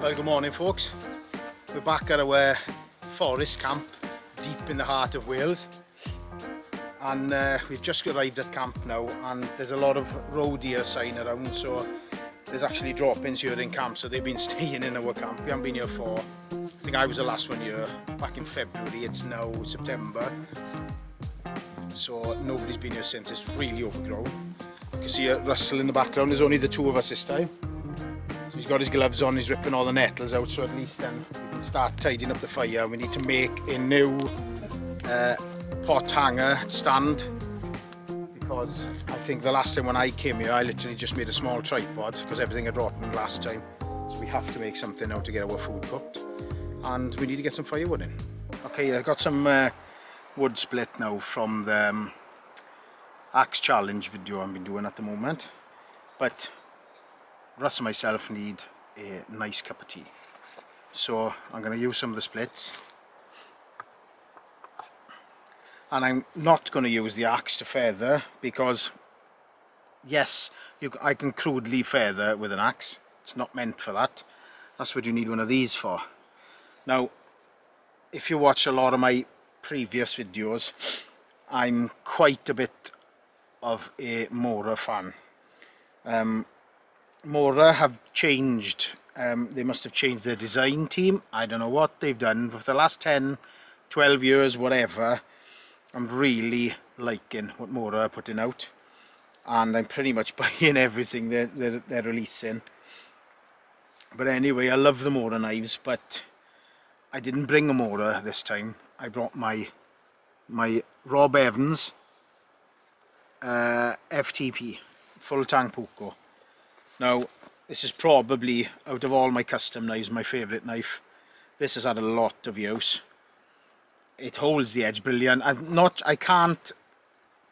Well, good morning, folks. We're back at our forest camp deep in the heart of Wales. And uh, we've just arrived at camp now, and there's a lot of road deer sign around, so there's actually drop-ins here in camp, so they've been staying in our camp. We haven't been here for, I think I was the last one here back in February, it's now September. So nobody's been here since, it's really overgrown. You can see a rustle in the background, there's only the two of us this time. He's got his gloves on, he's ripping all the nettles out, so at least then we can start tidying up the fire. We need to make a new uh, pot hanger stand because I think the last time when I came here I literally just made a small tripod because everything had rotten last time. So we have to make something now to get our food cooked and we need to get some firewood in. Okay, I've got some uh, wood split now from the um, axe challenge video I've been doing at the moment but Russ and myself need a nice cup of tea. So I'm going to use some of the splits. And I'm not going to use the axe to feather because yes, you, I can crudely feather with an axe. It's not meant for that. That's what you need one of these for. Now, if you watch a lot of my previous videos, I'm quite a bit of a Mora fan. Um, Mora have changed um, they must have changed their design team. I don't know what they've done. For the last 10 12 years whatever I'm really liking what Mora are putting out. And I'm pretty much buying everything they're, they're, they're releasing. But anyway I love the Mora knives but I didn't bring a Mora this time. I brought my my Rob Evans uh, FTP full tang Puukko now, this is probably, out of all my custom knives, my favourite knife. This has had a lot of use. It holds the edge brilliant. I'm not, I can't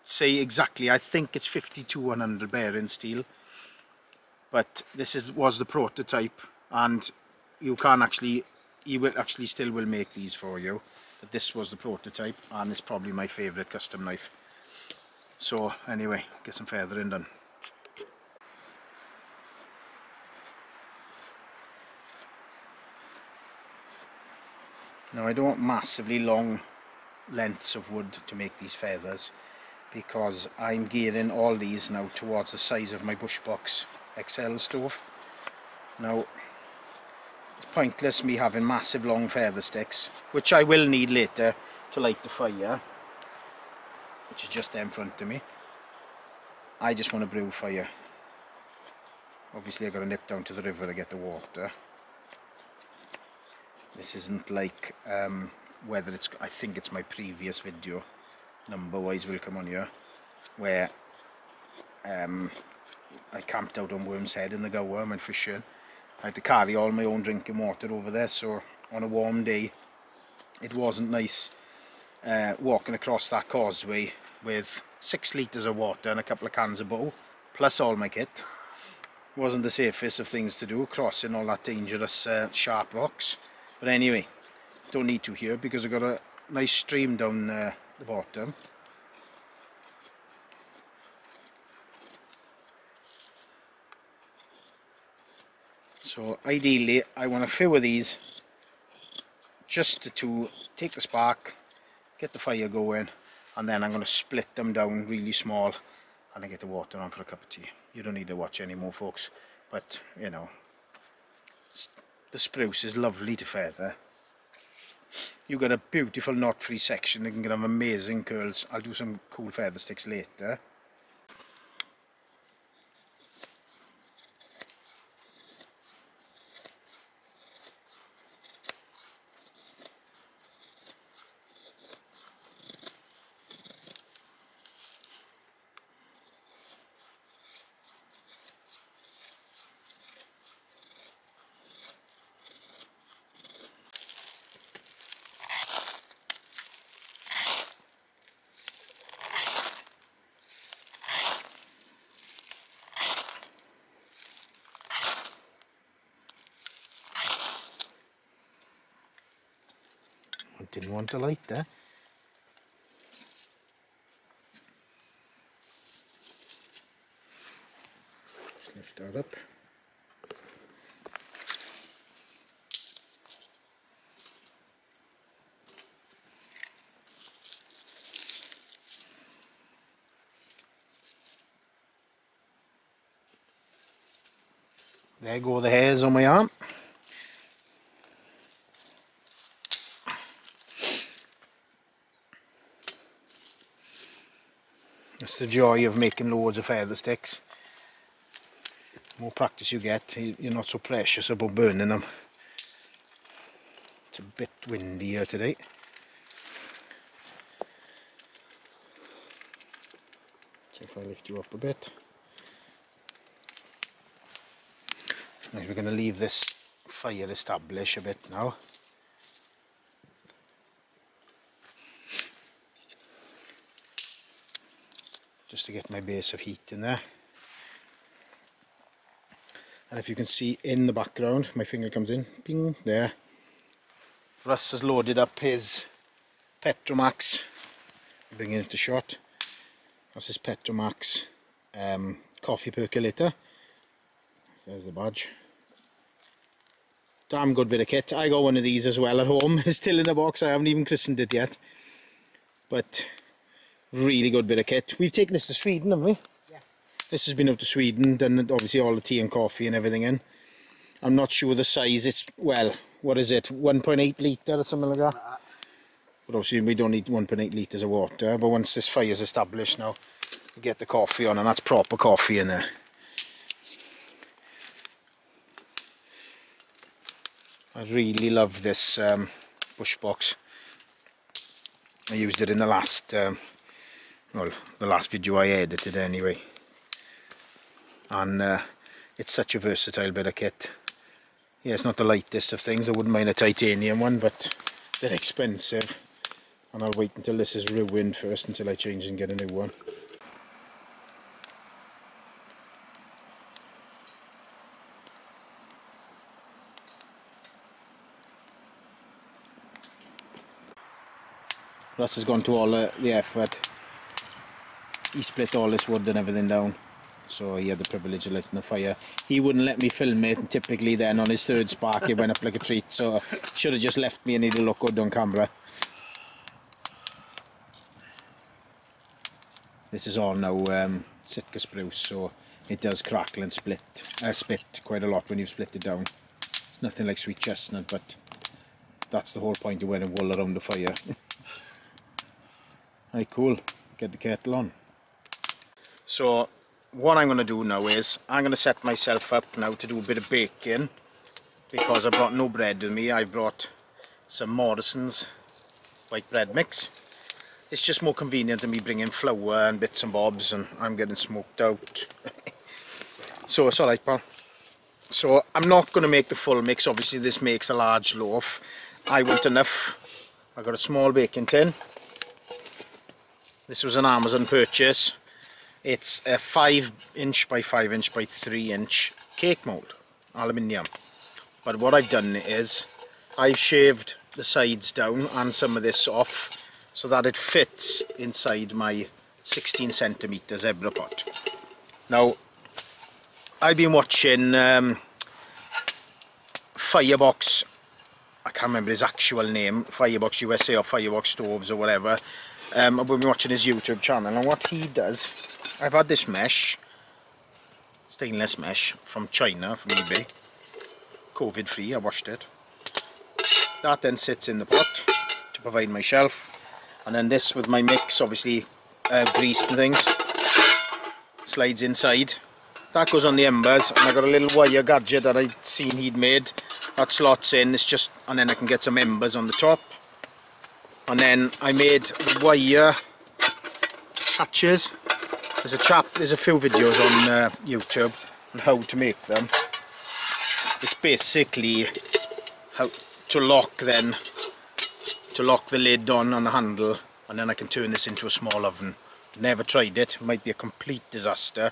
say exactly, I think it's 5200 bearing steel. But this is was the prototype and you can actually, he will actually still will make these for you. But this was the prototype and it's probably my favourite custom knife. So anyway, get some feathering done. Now I don't want massively long lengths of wood to make these feathers because I'm gearing all these now towards the size of my Bushbox XL stove. Now it's pointless me having massive long feather sticks which I will need later to light the fire which is just there in front of me. I just want to brew fire. Obviously I've got to nip down to the river to get the water this isn't like um, whether it's I think it's my previous video number wise will come on here where um, I camped out on Worm's Head in the Gower and fishing I had to carry all my own drinking water over there so on a warm day it wasn't nice uh, walking across that causeway with six litres of water and a couple of cans of bow plus all my kit. Wasn't the safest of things to do crossing all that dangerous uh, sharp rocks but anyway, don't need to here because I've got a nice stream down uh, the bottom. So ideally I want a few of these just to take the spark, get the fire going and then I'm going to split them down really small and I get the water on for a cup of tea. You don't need to watch anymore folks but you know the spruce is lovely to feather. You've got a beautiful knot-free section, you can have amazing curls. I'll do some cool feather sticks later. Didn't want to light there. Just lift that up. There go the hairs on my arm. That's the joy of making loads of feather sticks. The more practice you get, you're not so precious about burning them. It's a bit windy here today. So if I lift you up a bit. We're going to leave this fire established a bit now. Just to get my base of heat in there. And if you can see in the background my finger comes in ping there. Russ has loaded up his Petromax. Bringing it to shot. That's his Petromax um, coffee percolator. There's the badge. Damn good bit of kit. I got one of these as well at home. It's still in the box. I haven't even christened it yet. But really good bit of kit. We've taken this to Sweden, haven't we? Yes. This has been up to Sweden, done obviously all the tea and coffee and everything in. I'm not sure the size, it's, well, what is it, 1.8 litre or something like that? Uh, but obviously we don't need 1.8 litres of water, but once this fire is established now, get the coffee on and that's proper coffee in there. I really love this um, Bushbox. I used it in the last um, well the last video I edited anyway. And uh, it's such a versatile bit of kit yeah it's not the lightest of things. I wouldn't mind a titanium one but they're expensive. And I'll wait until this is ruined first until I change and get a new one. Russ has gone to all uh, the effort he split all this wood and everything down. So he had the privilege of lighting the fire. He wouldn't let me film it. And typically then on his third spark it went up like a treat. So should have just left me and he'd look good on camera. This is all now um, Sitka spruce so it does crackle and split. Uh, split quite a lot when you split it down. It's nothing like sweet chestnut but that's the whole point of wearing wool around the fire. Hey, cool. Get the kettle on so what I'm going to do now is I'm going to set myself up now to do a bit of baking because I brought no bread with me. I brought some Morrison's white bread mix. It's just more convenient than me bringing flour and bits and bobs and I'm getting smoked out. so it's alright pal. So I'm not going to make the full mix. Obviously this makes a large loaf. I want enough. I've got a small baking tin. This was an Amazon purchase. It's a 5 inch by 5 inch by 3 inch cake mould, aluminium. But what I've done is I've shaved the sides down and some of this off so that it fits inside my 16 centimetre zebra pot. Now I've been watching um, Firebox I can't remember his actual name Firebox USA or Firebox Stoves or whatever um, I've been watching his YouTube channel and what he does I've had this mesh, stainless mesh from China, from eBay, COVID free, I washed it. That then sits in the pot to provide my shelf. And then this with my mix, obviously uh, greased and things, slides inside. That goes on the embers and I got a little wire gadget that I'd seen he'd made that slots in, it's just, and then I can get some embers on the top. And then I made wire hatches there's a chap, there's a few videos on uh, YouTube on how to make them. It's basically how to lock then, to lock the lid on on the handle and then I can turn this into a small oven. Never tried it, might be a complete disaster.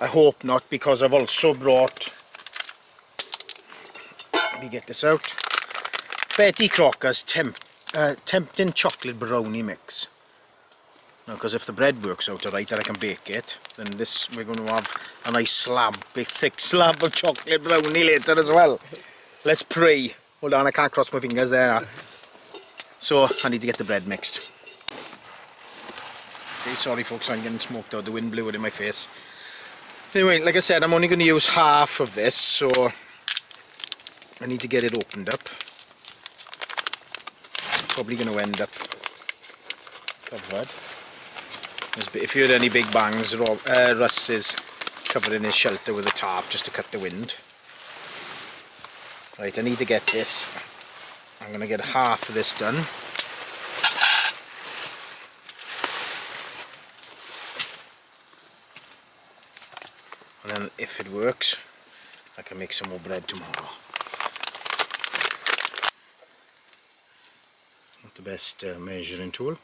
I hope not because I've also brought, let me get this out, Betty Crocker's temp, uh, Tempting Chocolate Brownie Mix because if the bread works out alright and I can bake it. Then this we're going to have a nice slab, big thick slab of chocolate brownie later as well. Let's pray. Hold on I can't cross my fingers there so I need to get the bread mixed. Okay sorry folks I'm getting smoked out. The wind blew it in my face. Anyway, like I said, I'm only going to use half of this, so I need to get it opened up. Probably going to end up covered. If you had any big bangs, uh, Russ is covering his shelter with a tarp just to cut the wind. Right, I need to get this. I'm going to get half of this done. And then if it works, I can make some more bread tomorrow. Not the best uh, measuring tool.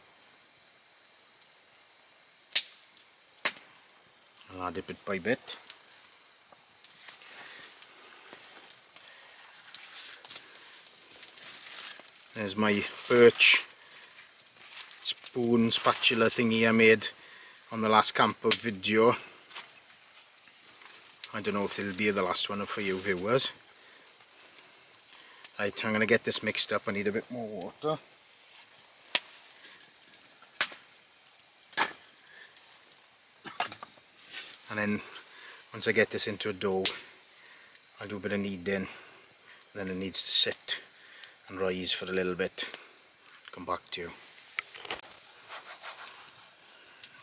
Add it bit by bit. There's my birch spoon spatula thingy I made on the last camp of video. I don't know if it'll be the last one for you viewers. Right, I'm going to get this mixed up. I need a bit more water. And then once I get this into a dough, I'll do a bit of kneading. Then it needs to sit and rise for a little bit. Come back to you.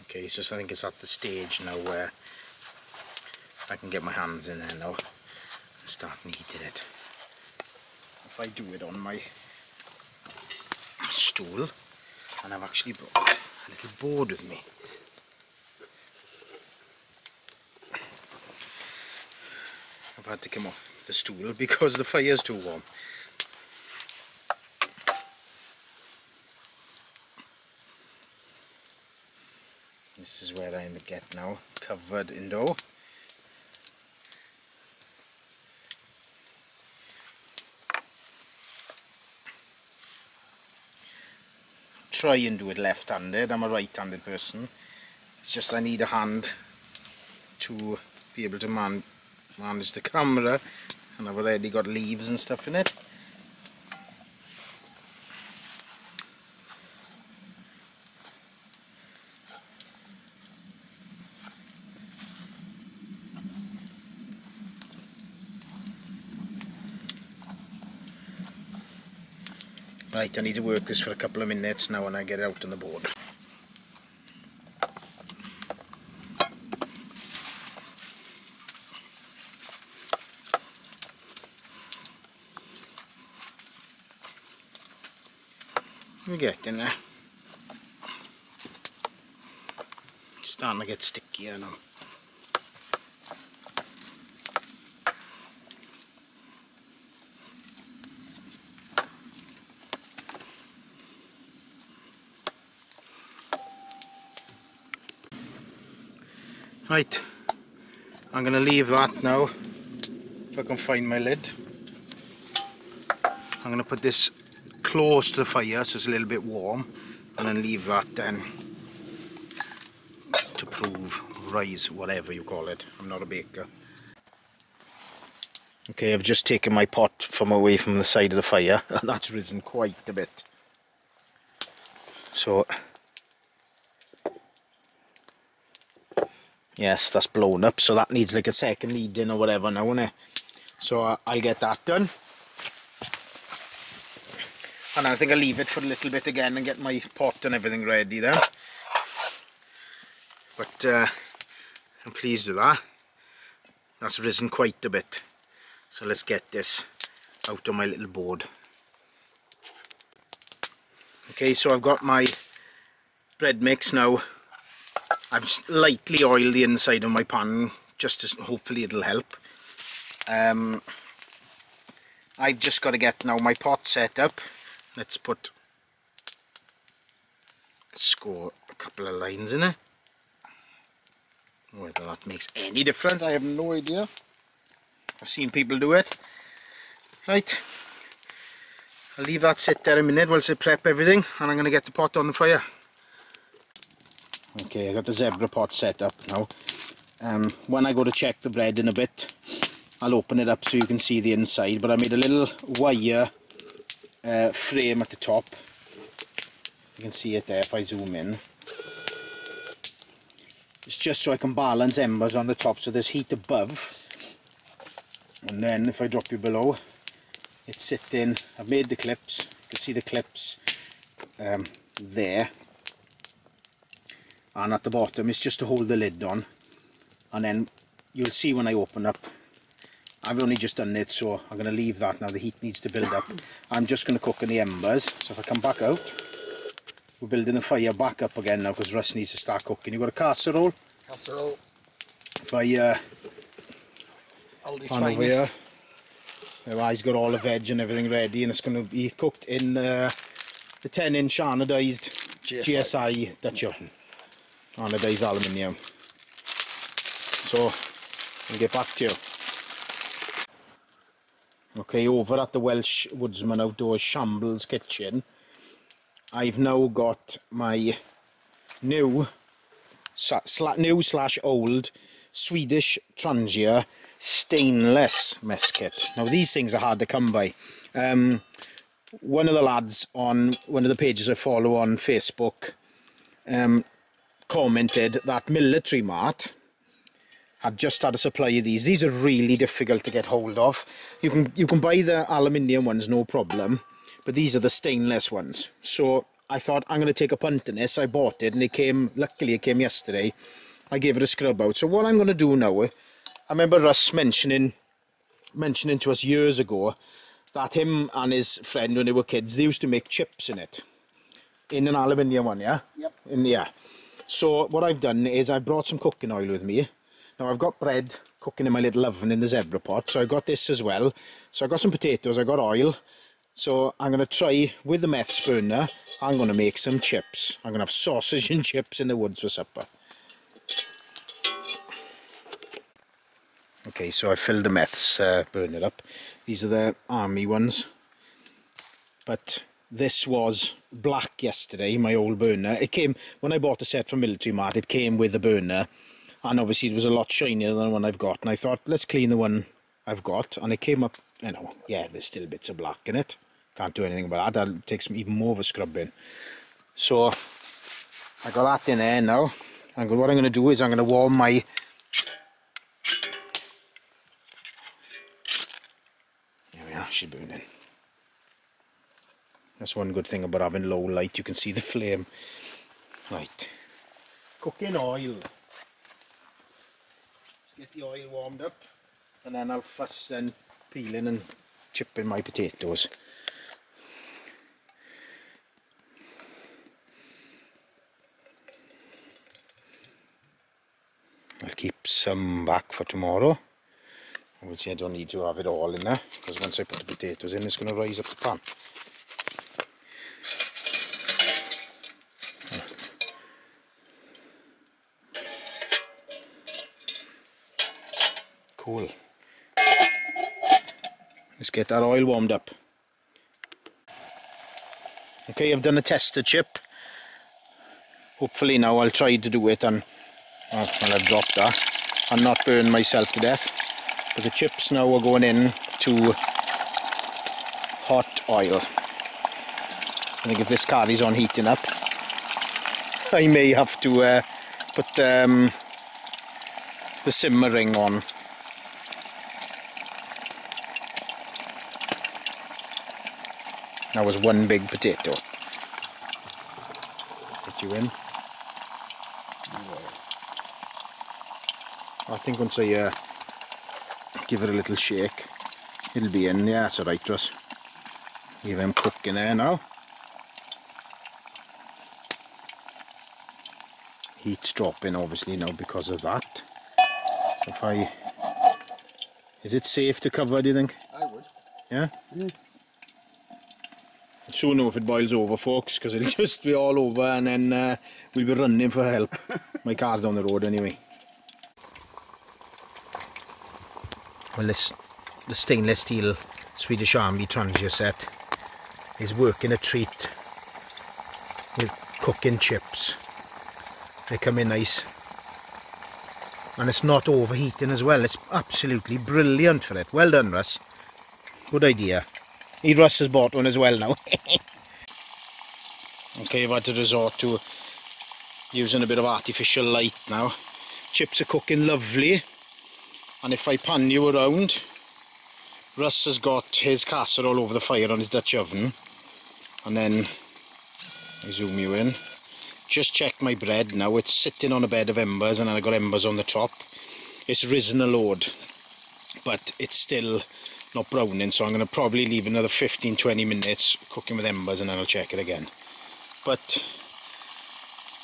Okay, so I think it's at the stage now where I can get my hands in there now and start kneading it. If I do it on my stool, and I've actually brought a little board with me. I've had to come off the stool because the fire's too warm. This is where I'm get now, covered in dough. Try and do it left-handed, I'm a right-handed person. It's just I need a hand to be able to man manage the camera and I've already got leaves and stuff in it. Right, I need to work this for a couple of minutes now and I get it out on the board. We're getting there. Starting to get stickier now. Right, I'm going to leave that now, if I can find my lid. I'm going to put this close to the fire so it's a little bit warm and then leave that then to prove, rise, whatever you call it. I'm not a baker. Okay, I've just taken my pot from away from the side of the fire and that's risen quite a bit. So yes that's blown up so that needs like a second kneading or whatever now it? so uh, I'll get that done and I think I'll leave it for a little bit again and get my pot and everything ready then. But uh, I'm pleased with that. That's risen quite a bit. So let's get this out on my little board. Okay so I've got my bread mix now. I've lightly oiled the inside of my pan just as hopefully it'll help. Um, I've just got to get now my pot set up let's put score a couple of lines in it whether that makes any difference I have no idea I've seen people do it right I'll leave that sit there a minute whilst I prep everything and I'm going to get the pot on the fire Okay, I got the zebra pot set up now. Um, when I go to check the bread in a bit, I'll open it up so you can see the inside. But I made a little wire uh, frame at the top. You can see it there if I zoom in. it's just so I can balance embers on the top so there's heat above. And then if I drop you below it's sitting I've made the clips. You can see the clips um, there. And at the bottom it's just to hold the lid on. And then you'll see when I open up I've only just done it, so I'm going to leave that now. The heat needs to build up. I'm just going to cook in the embers. So if I come back out, we're building the fire back up again now because Russ needs to start cooking. You've got a casserole? Casserole. By uh, Aldi's finest. Here. Now I's got all the veg and everything ready and it's going to be cooked in uh, the 10 inch anodized GSI, GSI Dutch oven. Anodized aluminium. So, I'll get back to you. Okay over at the Welsh Woodsman Outdoors Shambles kitchen I've now got my new sla new slash old Swedish Trangia stainless mess kit. Now these things are hard to come by. Um, one of the lads on one of the pages I follow on Facebook um, commented that Military Mart had just had a supply of these. These are really difficult to get hold of. You can you can buy the aluminium ones no problem, but these are the stainless ones. So I thought I'm going to take a punt on this. I bought it and it came. Luckily, it came yesterday. I gave it a scrub out. So what I'm going to do now, I remember Russ mentioning mentioning to us years ago that him and his friend when they were kids they used to make chips in it in an aluminium one, yeah. Yep. In yeah. So what I've done is I brought some cooking oil with me. Now I've got bread cooking in my little oven in the zebra pot, so I got this as well. So I got some potatoes, I got oil. So I'm gonna try with the meth burner. I'm gonna make some chips. I'm gonna have sausage and chips in the woods for supper. Okay, so I filled the meths uh, burner up. These are the army ones. But this was black yesterday, my old burner. It came, when I bought the set from Military Mart, it came with the burner. And obviously it was a lot shinier than the one I've got. And I thought, let's clean the one I've got. And it came up, you know, yeah, there's still bits of black in it. Can't do anything about that. that takes even more of a scrubbing. So, I got that in there now. And what I'm going to do is I'm going to warm my There we are, she's burning. That's one good thing about having low light, you can see the flame. Right. Cooking oil. Get the oil warmed up and then I'll fuss and peeling and chipping my potatoes. I'll keep some back for tomorrow. Obviously I don't need to have it all in there because once I put the potatoes in it's going to rise up the pan. Cool. Let's get that oil warmed up. Okay, I've done a tester chip. Hopefully now I'll try to do it and oh, well, I've dropped that and not burn myself to death. But the chips now are going in to hot oil. I think if this carries on heating up, I may have to uh, put um, the simmer ring on. That was one big potato. Put you in. I think once I uh, give it a little shake, it'll be in. Yeah, that's alright, Russ. Leave him cooking there now. Heat's dropping obviously now because of that. If I... Is it safe to cover, do you think? I would. Yeah? Soon if it boils over, folks, because it'll just be all over and then uh, we'll be running for help. My car's down the road anyway. Well, this the stainless steel Swedish Army Trangia set is working a treat with cooking chips. They come in nice and it's not overheating as well. It's absolutely brilliant for it. Well done, Russ. Good idea. He Russ has bought one as well now. okay, I've had to resort to using a bit of artificial light now. chips are cooking lovely. And if I pan you around Russ has got his casserole over the fire on his Dutch oven. And then I zoom you in. Just check my bread now. It's sitting on a bed of embers and then I got embers on the top. It's risen a load but it's still not browning so I'm going to probably leave another 15-20 minutes cooking with embers and then I'll check it again but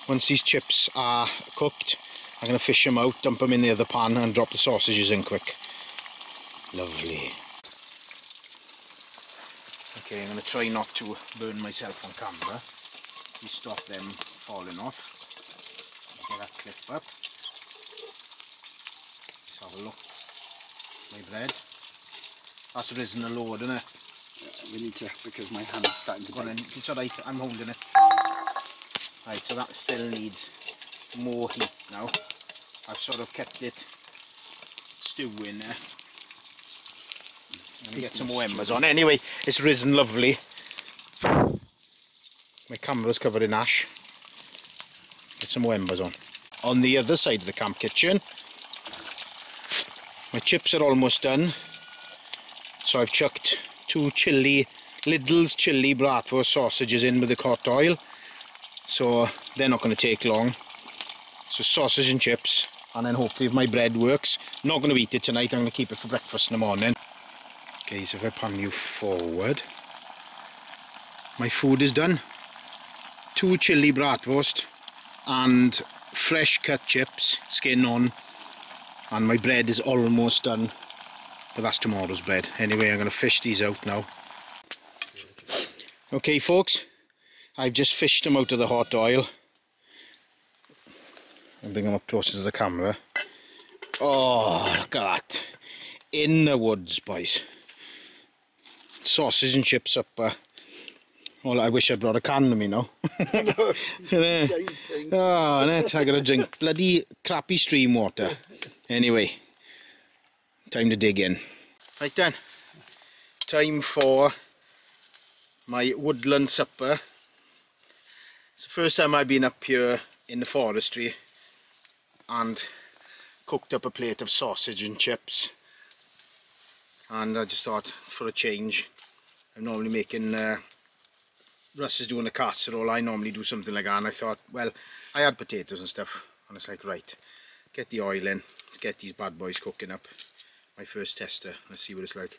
once these chips are cooked I'm going to fish them out, dump them in the other pan and drop the sausages in quick. Lovely. Okay, I'm going to try not to burn myself on camera. You stop them falling off. Get that clip up. Let's have a look. My bread. That's risen a load, isn't it? Yeah, we need to because my hand's starting to Go on then, it's alright, I'm holding it. Right, so that still needs more heat now. I've sort of kept it stewing there. Let me get some more embers on. Anyway, it's risen lovely. My camera's covered in ash. Get some more embers on. On the other side of the camp kitchen, my chips are almost done. So I've chucked two chili, Lidl's chili bratwurst sausages in with the hot oil. So they're not going to take long. So sausage and chips, and then hopefully if my bread works, not going to eat it tonight, I'm going to keep it for breakfast in the morning. Okay, so if I pan you forward, my food is done. Two chili bratwurst and fresh cut chips, skin on, and my bread is almost done. But that's tomorrow's bread. Anyway, I'm going to fish these out now. Okay, folks, I've just fished them out of the hot oil and bring them up closer to the camera. Oh, look at that. In the woods, boys. Sausage and chips up. Uh, well, I wish I brought a can with me now. Same thing. oh, net, I gotta drink bloody crappy stream water. Anyway, time to dig in. Right then, time for my woodland supper. It's the first time I've been up here in the forestry and cooked up a plate of sausage and chips. And I just thought for a change I'm normally making uh, Russ is doing a casserole. I normally do something like that. And I thought well I had potatoes and stuff. And it's like right get the oil in. Let's get these bad boys cooking up my first tester let's see what it's like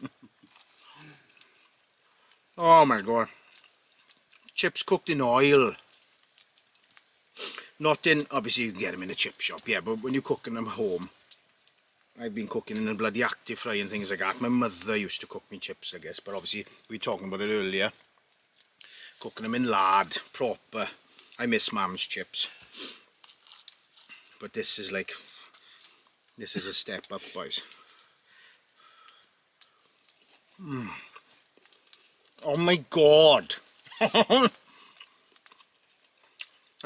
oh my god chips cooked in oil not in, obviously you can get them in a chip shop, yeah, but when you're cooking them home, I've been cooking in a bloody ActiFry and things like that. My mother used to cook me chips, I guess, but obviously we were talking about it earlier. Cooking them in lard, proper. I miss mum's chips. But this is like, this is a step up, boys. Mm. Oh my god! I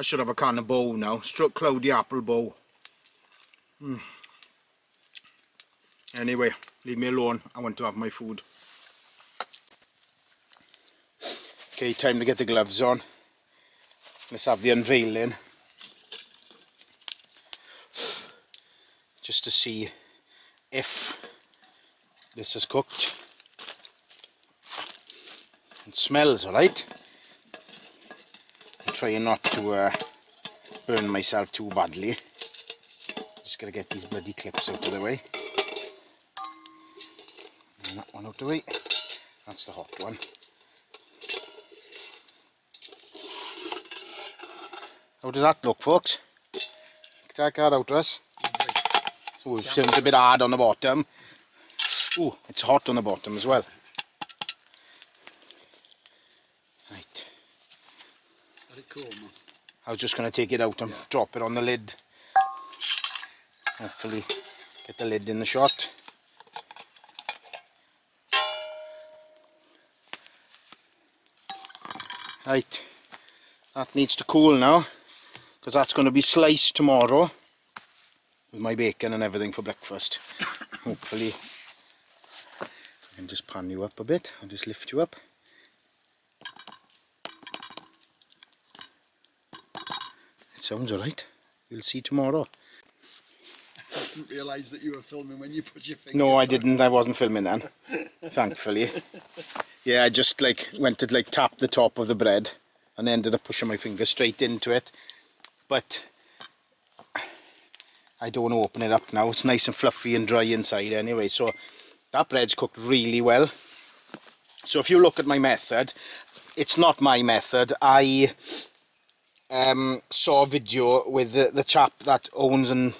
should have a kind of bowl now. Struck cloudy apple bowl. Mm. Anyway, leave me alone. I want to have my food. Okay, time to get the gloves on. Let's have the unveiling. Just to see if this is cooked. It smells alright I'm trying not to uh, burn myself too badly. Just gotta get these bloody clips out of the way. And that one out the way. That's the hot one. How does that look, folks? Take that out to us. Oh, it seems a bit hard on the bottom. Oh, it's hot on the bottom as well. Right. Very cool, man. I was just going to take it out and Yeah. drop it on the lid. Hopefully get the lid in the shot. Right, that needs to cool now because that's going to be sliced tomorrow with my bacon and everything for breakfast. Hopefully I can just pan you up a bit, I'll just lift you up. It sounds alright. You'll see tomorrow. I didn't realise that you were filming when you put your finger. No, I didn't. I wasn't filming then. Thankfully. Yeah, I just like went to like tap the top of the bread and ended up pushing my finger straight into it. But I don't want to open it up now. It's nice and fluffy and dry inside anyway. So that bread's cooked really well. So if you look at my method, it's not my method. I um, saw a video with the, the chap that owns and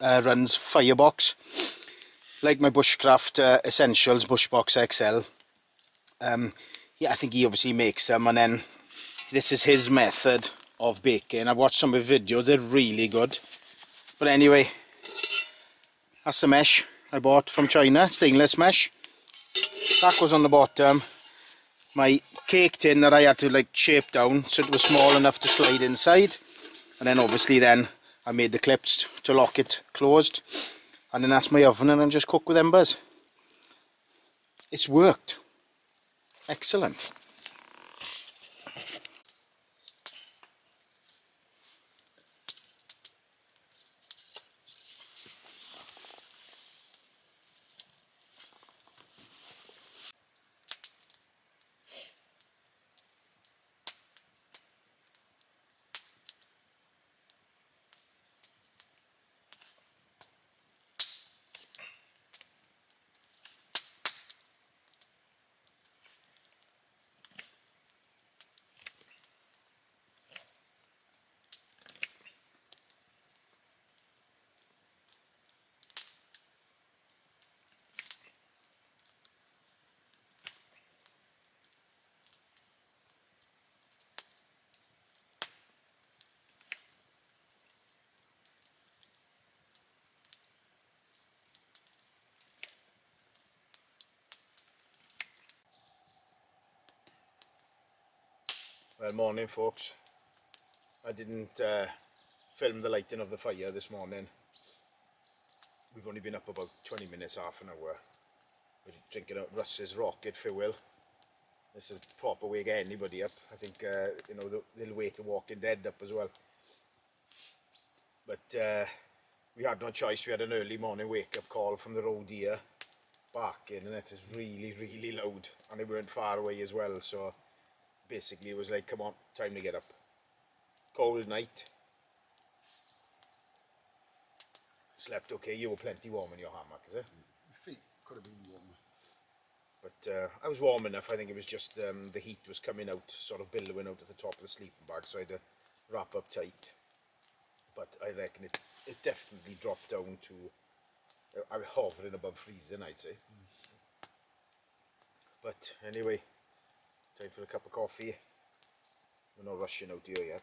uh, runs Firebox. Like my Bushcraft uh, Essentials Bushbox XL. Um, yeah, I think he obviously makes them and then this is his method of baking. I've watched some of the videos, they're really good. But anyway, that's the mesh I bought from China, stainless mesh. That was on the bottom. My cake tin that I had to like shape down so it was small enough to slide inside. And then obviously then I made the clips to lock it closed. And then that's my oven and I just cook with embers. It's worked. Excellent. Well, morning folks. I didn't uh, film the lighting of the fire this morning. We've only been up about 20 minutes, half an hour. We're drinking out Russ's Rocket Fuel. This is a proper way to get anybody up. I think, uh, you know, they'll wake the Walking Dead up as well. But uh, we had no choice. We had an early morning wake-up call from the roe deer. Barking, and it is really, really loud. And they weren't far away as well, so basically it was like, come on, time to get up. Cold night. Slept okay, you were plenty warm in your hammock, is it? Your feet could have been warmer. But uh, I was warm enough, I think it was just um, the heat was coming out, sort of billowing out at the top of the sleeping bag, so I had to wrap up tight. But I reckon it, it definitely dropped down to, uh, I was hovering above freezing, I'd say. But anyway, Time for a cup of coffee. We're not rushing out here yet.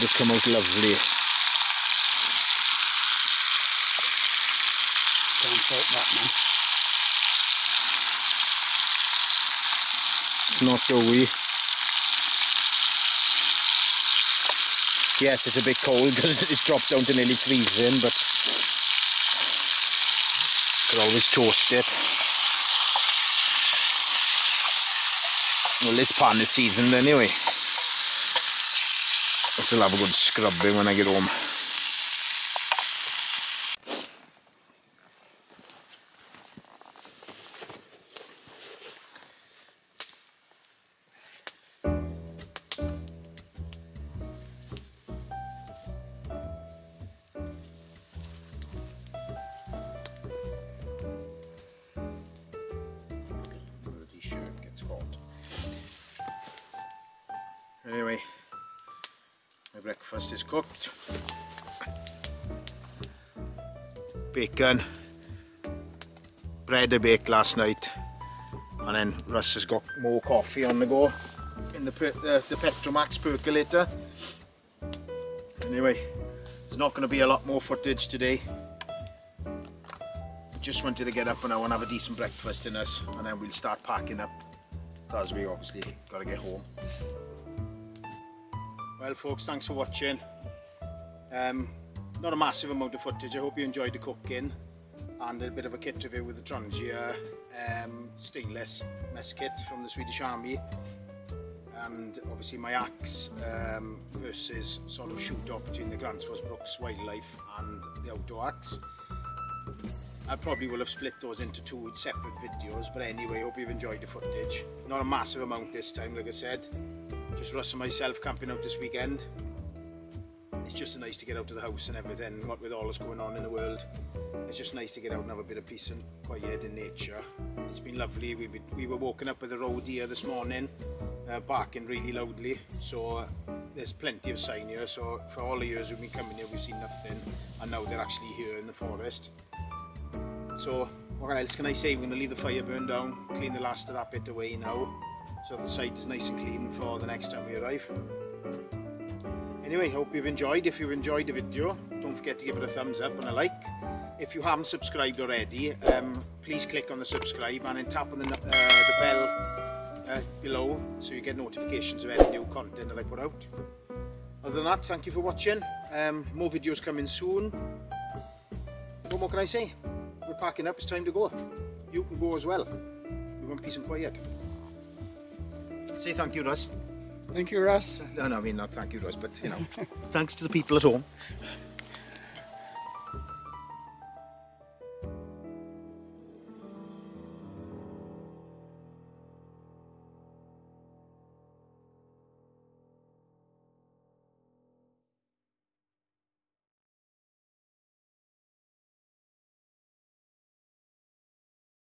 Has come out lovely. Don't fault that, man. It's not so doughy. Yes, it's a bit cold because it's dropped down to nearly freezing, but could always toast it. Well, this pan is seasoned anyway. Still have a good scrubbing when I get home. Bread I baked last night, and then Russ has got more coffee on the go in the per the, the Petromax percolator. Anyway, there's not going to be a lot more footage today just wanted to get up and I want to have a decent breakfast in us and then we'll start packing up because we obviously got to get home. Well folks, thanks for watching. Um, not a massive amount of footage, I hope you enjoyed the cooking and a bit of a kit review with the Trangia um, stainless mess kit from the Swedish Army and obviously my axe um, versus sort of shoot off between the Gransfors Bruks Wildlife and the outdoor axe. I probably will have split those into two separate videos, but anyway, hope you've enjoyed the footage. Not a massive amount this time, like I said. Just Russ and myself camping out this weekend. it's just nice to get out of the house and everything, what with all that's going on in the world. It's just nice to get out and have a bit of peace and quiet in nature. It's been lovely. We, we were walking up with the road here this morning, uh, barking really loudly. So uh, there's plenty of sign here. So for all the years we've been coming here, we've seen nothing. And now they're actually here in the forest. So what else can I say? We're going to leave the fire burn down, clean the last of that bit away now. So the site is nice and clean for the next time we arrive. Anyway, hope you've enjoyed. If you've enjoyed the video, don't forget to give it a thumbs up and a like. If you haven't subscribed already, um, please click on the subscribe and then tap on the, uh, the bell uh, below so you get notifications of any new content that I put out. Other than that, thank you for watching. Um, more videos coming soon. What more can I say? We're packing up, it's time to go. You can go as well. We want peace and quiet. Say thank you, Russ. Thank you, Russ. No, no, I mean not thank you, Russ, but you know, thanks to the people at home.